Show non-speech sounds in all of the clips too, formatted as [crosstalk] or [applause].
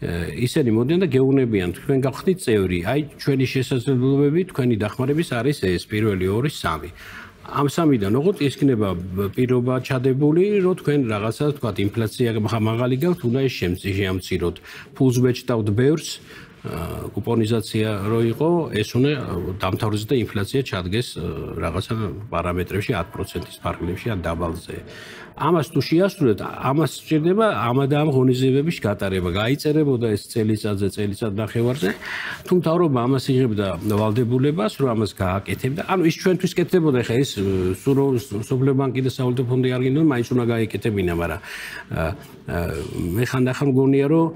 ისინი მოდიან და გეუნებიან თქვენ გახდით წევრი. აი ჩვენი შესაძლებლობები, თქვენი დახმარების არის ეს პირველი 2 3. ამ სამიდან ოღონდ ის იქნება პირობა ჩადებული, რომ თქვენ რაღაცა თქვა ინფლაცია მაღალი გაქვთ, უნდა ეს შემციროთ. ფულს ვეჭდავთ ბევრს, კუპონიზაცია რო იყო, ეს უნდა დამთავრდეს და ინფლაცია ჩადგეს რაღაცა პარამეტრებში 10%-ის ფარგლებში ან დაბალზე. ამას თუ შეასრულეთ, ამას სჭირდება ამადამ ღონისძიებების გატარება. გაიწერებოდა ეს წელიწადზე, წელიწად ნახევარზე. თუ მთავრობა ამას იღებდა ვალდებულებას, რომ ამას გააკეთებდა, ანუ ის ჩვენთვის კეთდებოდა, ხა ეს სურო სოფლიო ბანკი და სავალუტო ფონდი არ გინდონ, მაინც უნდა გაეკეთებინა, მაგრამ მე ხანდახან მგონია, რომ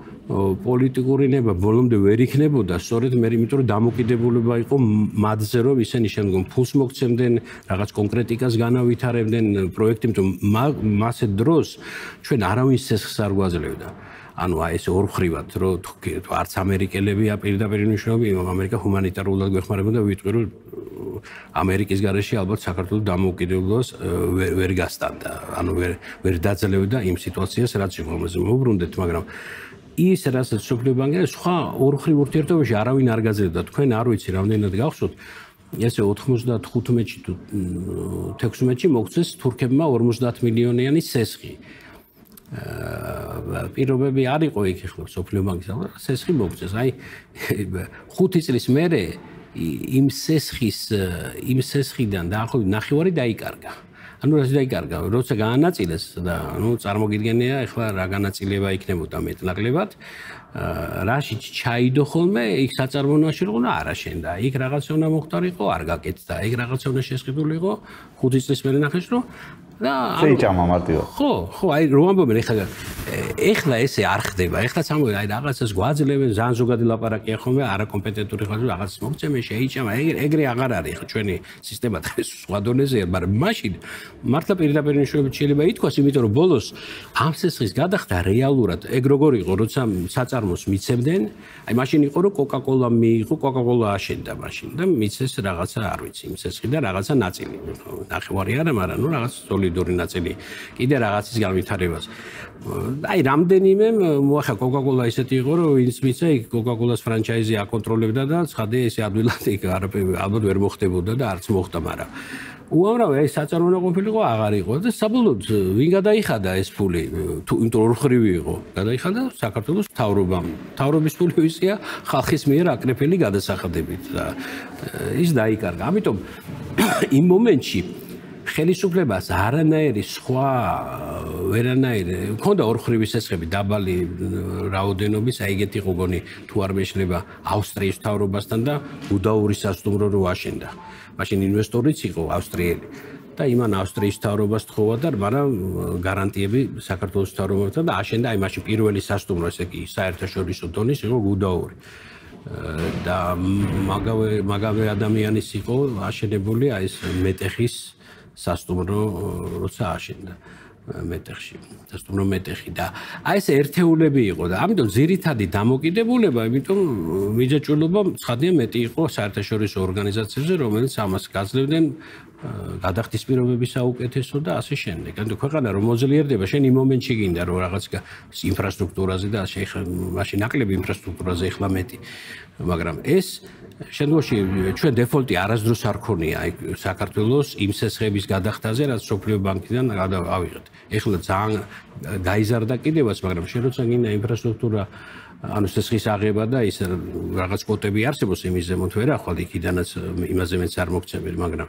პოლიტიკური ნება ბოლომდე ვერ იქნებოდა, სწორედ მე იმიტომ რომ დამოკიდებულება იყო მათზე, რომ ისინი შემდგომ ფულს მოგცემდნენ, რაღაც კონკრეტიკას განავითარებდნენ პროექტი, იმიტომ მასე დროს ჩვენ არავინ სესხს არ გვაძლევდა. ანუ აი ეს ორხრივად, რომ არც ამერიკელები აპირდაპირ ნიშნავი, ამერიკა ჰუმანიტარულად გვეხმარებოდა, ვიტყვი რომ ამერიკის გარეშე ალბათ საქართველოს დამოუკიდებლობას ვერ გასტანდა. ანუ ვერ ვერ დაძლევდა იმ სიტუაციას, რაც იყო ამაზე მოუბრუნდეთ, მაგრამ ის რასაც სოფლიო ბანკი სხვა ორხრივ ურთიერთობაში არავინ არ გაძლევდა. თქვენ არ ვიცი რამდენად გახსოვთ ესე 95-ში თუ 16-ში მოგცეს თურქებმა 50 მილიონიანი სესხი. აა პირობები არ იყო იქ ხო სოფლიო ბანკის სესხი მოგცეს. აი 5 წლის მერე იმ სესხის იმ სესხიდან დაახლოებით ნახევარი დაიკარგა. ანუ რა დაიკარგა? როცა გაანაწილეს და ნუ წარმოგიდგენია, ეხლა რა განაწილება იქნებოდა მეტნაკლებად. რაში ჩაიდო ხოლმე იქ საწარმოოში უნდა არა შენდა იქ რაღაცა უნდა მოხდარიყო არ გაკეთდა იქ რაღაცა უნდა შესყიდულიყო ხუთი წლის მერე ნახეს რომ და შეიძლება მარტივ. ხო, ხო, აი რომ ამბობენ ეხლა ეხლა ესე არ ხდება. ეხლა სამოი აი რაღაცას გვაძლევენ ზან ზოგადი ლაპარაკია ხოლმე არაკომპეტენტური ხალხი რაღაცას მოგცემენ შეიჭამა. ეგრე აღარ არის ხო ჩვენი სისტემა დღეს სხვა დონეზეა, მაგრამ მაშინ მართლა პირდაპირ ნიშნულებით შეიძლება ითქვას, იმიტომ რომ ბოლოს ამ სესხის გადახდა რეალურად ეგ როგორ იყო, როცა საწარმოს მიცემდნენ, აი მაშინ იყო რომ კოკა-კოლა მიიღო, კოკა-კოლა აშენდა მაშინ და მიცეს რაღაცა არ ვიცი, იმ სესხი და რაღაცა ნაწილი. ნახევარი არა, მაგრამ ნუ რაღაც სოლიდური ნაწილი კიდე რაღაცის განვითარებას. აი, რამდენიმე მოახა Coca-Cola ისეთი იყო, რომ ვინც მიცე იქ Coca-Cola-ს ფრანჩაიზი აკონტროლებდა და ცხადე ესე ადვილად იქ ალბათ ვერ მოხდებოდა და არც მოხდა, მაგრამ. უამრავი აი საწარმოო ყოფილიყო აღარ იყო და საბოლოოდ ვინ გადაიხადა ეს ფული? თუ იმიტომ ორხრივი იყო გადაიხადა საქართველოს თავრობამ. თავრობის ფული ვისია ხალხის მიერ აკრეფილი გადასახადებით და ის დაიკარგა. ამიტომ [coughs] იმ მომენტში ხელისუფლებას არანაირი სხვა ვერანაირი მქონდა ორხრივი სესხები დაბალი რაოდენობის აი ეგეთი ყოგონი თუ არ მეშლება ავსტრიის თავრობასთან და უდაური სასტუმრო რო აშენდა. მაშინ ინვესტორიც იყო ავსტრიელი და იმან ავსტრიის თავრობას თხოვა და მაგრამ გარანტიები საქართველოს თავრობასთან და აშენდა აი მაშინ პირველი სასტუმრო ესე კი საერთაშორისო დონის იყო უდაური. და მაგავე მაგავე ადამიანის იყო აშენებული აი ეს მეტეხის სასტუმრო როცა აშენდა მეტეხში სასტუმრო მეტეხი და აი ეს ერთეულები იყო და ამიტომ ზირითადი დამოკიდებულება იმიტომ მიჯაჭულობა ცხადია მეტი იყო საერთაშორისო ორგანიზაციებზე რომელიც ამას გაძლევდნენ გადახდის პირობების საუკეთესო და ასე შემდეგ. ანუ ქვეყანა რომ მოძლიერდება, შენ იმ მომენტში გინდა რომ რაღაც ინფრასტრუქტურაზე და ხა მაშინ ნაკლები ინფრასტრუქტურაზე ეხლა მეტი. მაგრამ ეს შემდგომში ჩვენ დეფოლტი არასდროს არ ქონია საქართველოს იმ სესხების გადახდაზე, რაც სოფლიო ბანკიდან ავიღეთ. ეხლა ძალიან გაიზარდა კიდევაც, მაგრამ შენ როცა გინდა ინფრასტრუქტურა ანუ სესხის აღება და ის რაღაც კვოტები არსებობს იმის ზემოთ ვერ ახვალ იქიდანაც იმაზე მეც არ მოგცემენ, მაგრამ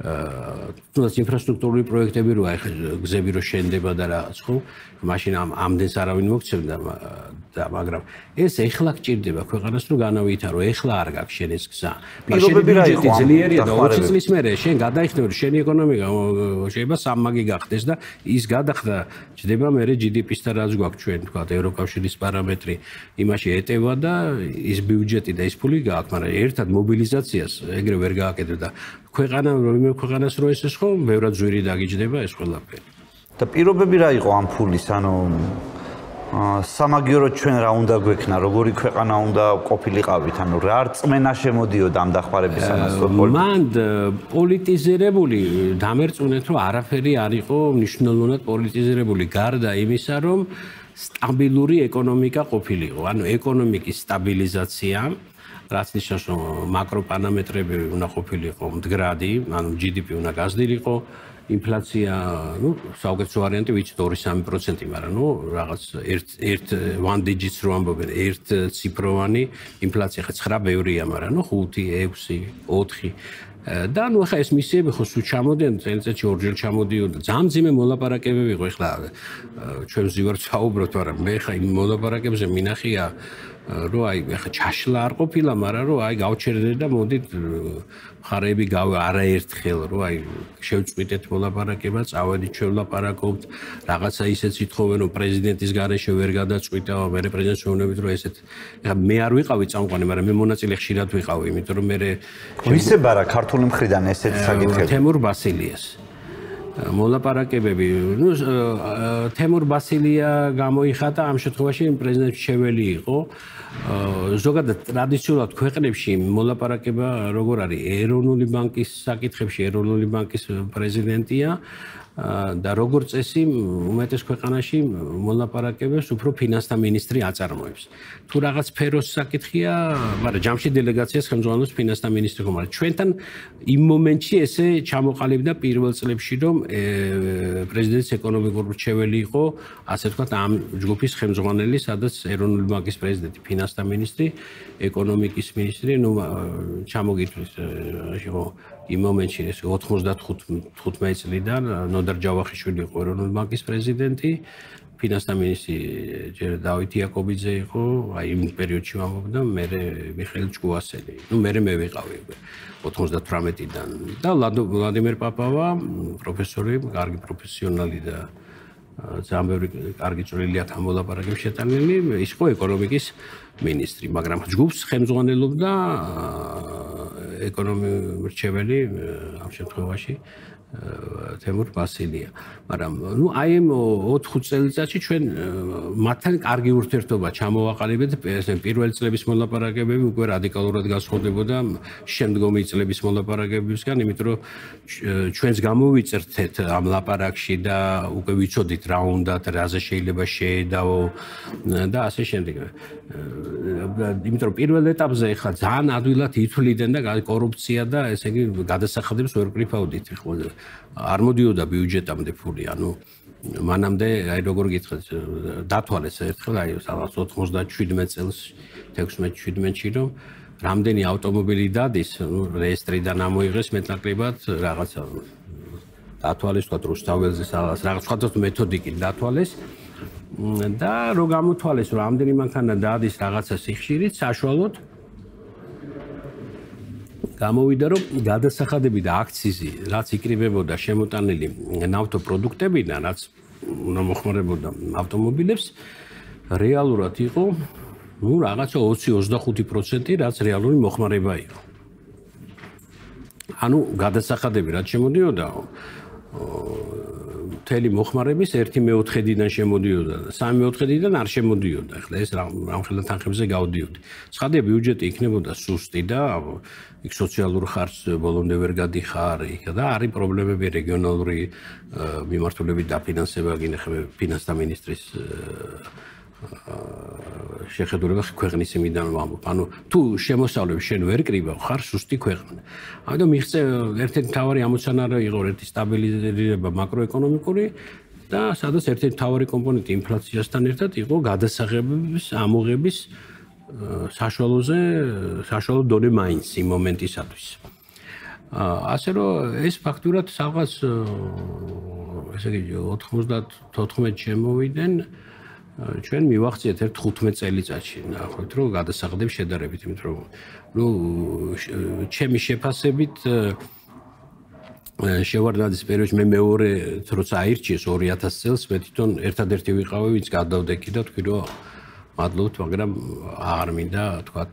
თუნდაც ინფრასტრუქტურული პროექტები როა ეხლა გზები რო შენდება და რაღაც ხო? მაშინ ამ ამდენს არავინ მოგცემდა და მაგრამ ეს ეხლა გჭირდება ქვეყანას რომ განავითარო ეხლა არ გაქვს შენ ეს გზა. პირობები რა იყო? ძლიერია და 20 წლის მერე შენ გადაიხდები შენი ეკონომიკა შეიძლება სამმაგი გახდეს და ის გადახდა. ჯდება მერე GDP-სთან რაც გვაქვს ჩვენ თქვა ევროკავშირის პარამეტრი. იმაში ეტევა და ის ბიუჯეტი და ის ფული გააქვს მაგრამ ერთად მობილიზაციას ეგრე ვერ გააკეთებ და ქვეყანა რომელ ქვეყანას რო ესეს ხო ბევრად ზვირი დაგიჯდება ეს ყველაფერი. და პირობები რა იყო ამ ფულის? ანუ სამაგიერო ჩვენ რა უნდა გვექნა? როგორი ქვეყანა უნდა ყოფილიყავით? ანუ რა რწმენა შემოდიოდა ამ დახმარებისამას მან პოლიტიზირებული დამერწმუნეთ რომ არაფერი არ იყო მნიშვნელოვნად პოლიტიზირებული. გარდა იმისა რომ სტაბილური ეკონომიკა ყოფილიყო. ანუ ეკონომიკის სტაბილიზაცია რაც ნიშნავს რომ მაკროპარამეტრები უნდა ყოფილიყო მდგრადი, ანუ GDP უნდა გაზრდილიყო, ინფლაცია, ну, საუკეთესო ვარიანტი ვიცით 2-3%, მაგრამ ну, რაღაც ერთ ერთ one digits რო ამბობენ, ერთ ციფროვანი ინფლაცია ხა 9 ბევრია, მაგრამ ну 5, 6, 4 და ნუ ახლა ეს მისიები ხო სულ ჩამოდიან წელიწადში ორჯერ ჩამოდიოდა ძამძიმე მოლაპარაკებები იყო ახლა ჩვენ ზივარ ჩაუბროთ მაგრამ მე ხა იმ მოლაპარაკებზე მინახია რომ აი ახლა ჩაშლა არ ყოფილა, მაგრამ რომ აი გავჩერდეთ და მოდით ხარები გავ არაერთხელ რომ აი შევწყვიტეთ მოლაპარაკება, წავედით ჩვენ ვლაპარაკობთ, რაღაცა ისეც ითხოვენ რომ პრეზიდენტის გარეშე ვერ გადაწყვიტა, მე პრეზიდენტს ვეუბნებით რომ ესეთ ახლა მე არ ვიყავი წამყვანი, მაგრამ მე მონაწილე ხშირად ვიყავი, იმიტომ რომ მე ვისება რა ქართული მხრიდან ესეთი საკითხები. თემურ ბასილიას მოლაპარაკებები. ნუ თემურ ბასილია გამოიხატა ამ შემთხვევაში პრეზიდენტ შეველი იყო. ზოგადად ტრადიციულად ქვეყნებში მოლაპარაკება როგორ არის? ეროვნული ბანკის საკითხებში ეროვნული ბანკის პრეზიდენტია და როგორც წესი უმეტეს ქვეყანაში მოლაპარაკებებს უფრო ფინანსთა მინისტრი აწარმოებს. თუ რაღაც სფეროს საკითხია, მაგრამ ჯამში დელეგაციას ხელმძღვანელობს ფინანსთა მინისტრი ხომ არა. ჩვენთან იმ მომენტში ესე ჩამოყალიბდა პირველ წლებში, რომ პრეზიდენტის ეკონომიკური რჩეველი იყო, ასე ვთქვათ, ამ ჯგუფის ხელმძღვანელი, სადაც ეროვნული ბანკის პრეზიდენტი, ფინანსთა მინისტრი, ეკონომიკის მინისტრი, ну ჩამოგიწვის ხო იმ მომენტში ეს 95 წლიდან ნოდარ ჯავახიშვილი იყო ეროვნული ბანკის პრეზიდენტი ფინანსთა მინისტრი ჯერ დავით იაკობიძე იყო აი იმ პერიოდში ვამბობდა მე მიხეილ ჭკუასელი ნუ მე მე ვიყავი 98-დან და ვლადიმერ პაპავა პროფესორი კარგი პროფესიონალი და ძალიან ბევრი კარგი წვლილია თამოლაპარაკებს შეტანილი ის იყო ეკონომიკის მინისტრი მაგრამ ჯგუფს ხელმძღვანელობდა ეკონომიკურ რჩეველი ამ შემთხვევაში თემურ ბასილია. მაგრამ ნუ აი ამ 4 წელიწადში ჩვენ მათთან კარგი ურთიერთობა ჩამოვაყალიბეთ. პირველი წლების მოლაპარაკებები უკვე რადიკალურად გასხვდებოდა შემდგომი წლების მოლაპარაკებებისგან, იმიტომ რომ ჩვენს გამოვიწერთ ამ ლაპარაკში და უკვე ვიცოდით რა უნდა და რაზე შეიძლება შეედაო და ასე შემდეგ. იმიტომ რომ პირველ ეტაპზე ხა ძალიან ადვილად ითვლიდნენ და კორუფცია და ესე იგი გადასახადებს ვერ პრიფაუდით ხო არ მოდიოდა ბიუჯეტამდე ფული, ანუ მანამდე აი როგორ გითხრათ, დათვალეს ერთხელ აი 97 წელს 16-17-ში რომ რამდენი ავტომობილი დადის, ნუ რეესტრიდან ამოიღეს მეტნაკლებად რაღაცა დათვალეს თქვა რუსთაველზე რაღაც სხვადასხვა მეთოდიკით დათვალეს და რო გამოთვალეს რომ რამდენი მანქანა დადის რაღაცა სიხშირით საშუალოდ გამოვიდა რომ გადასახადები და აქციზი რაც იკრიბებოდა შემოტანილი ნავთო პროდუქტებიდან რაც უნდა მოხმარებოდა ავტომობილებს რეალურად იყო ну რაღაცა 20-25% რაც რეალური მოხმარება იყო. ანუ გადასახადები რაც შემოდიოდა მთელი მოხმარების 1/4-დან შემოდიოდა და 3/4-დან არ შემოდიოდა. ახლა ეს რამხელა თანხებზე გავდიოდი. ცხადია ბიუჯეტი იქნებოდა სუსტი და იქ სოციალურ ხარჯს ბოლომდე ვერ გადიხარ იქ და არის პრობლემები რეგიონალური მიმართულებით დაფინანსება გინახე ფინანსთა ministris შეხედულება ქვეყნის იმიდან ვამბობ. ანუ თუ შემოსავლებს შენ ვერ კრიბავ, ხარ სუსტი ქვეყანა. ამიტომ მიღწე ერთ-ერთი მთავარი ამოცანა რა იყო ერთი სტაბილიზება მაკროეკონომიკური და სადაც ერთ-ერთი მთავარი კომპონენტი ინფლაციასთან ერთად იყო გადასაღებების ამოღების საშუალოზე საშუალო დონე მაინც იმ მომენტისათვის. ასე რომ ეს ფაქტურად რაღაც ესე იგი 94 შემოვიდნენ ჩვენ მივახციეთ ერთ 15 წელიწადში. ნახოთ რომ გადასაღდებს შედარებით იმიტომ რომ ნუ ჩემი შეფასებით შევარდნაძის პერიოდში მე მეორე როცა აირჩიეს 2000 წელს მე თვითონ ერთადერთი ვიყავი ვინც გადავდექი და თქვი რომ მადლობთ მაგრამ აღარ მინდა თქვათ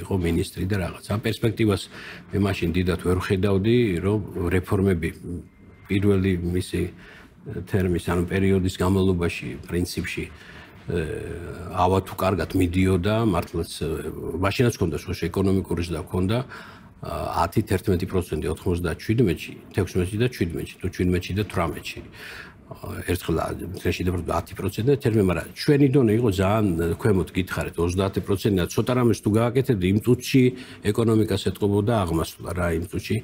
იყო მინისტრი და რაღაც. ამ პერსპექტივას მე მაშინ დიდათ ვერ ხედავდი რომ რეფორმები პირველი მისი თერმის ანუ პერიოდის განმავლობაში პრინციპში ავა თუ კარგად მიდიოდა მართლაც მაშინაც ქონდა სხვა ეკონომიკურიც და ქონდა 10-11% 97-ში, 16-ში და 17-ში თუ 17-ში და 18-ში. ერთხელ და 10% და თერმე, მაგრამ ჩვენი დონე იყო ძალიან ქვემოთ გითხარით 30% და ცოტა რამეს თუ გააკეთებდი იმ წუთში ეკონომიკას ეთყობოდა აღმასვლა რა იმ წუთში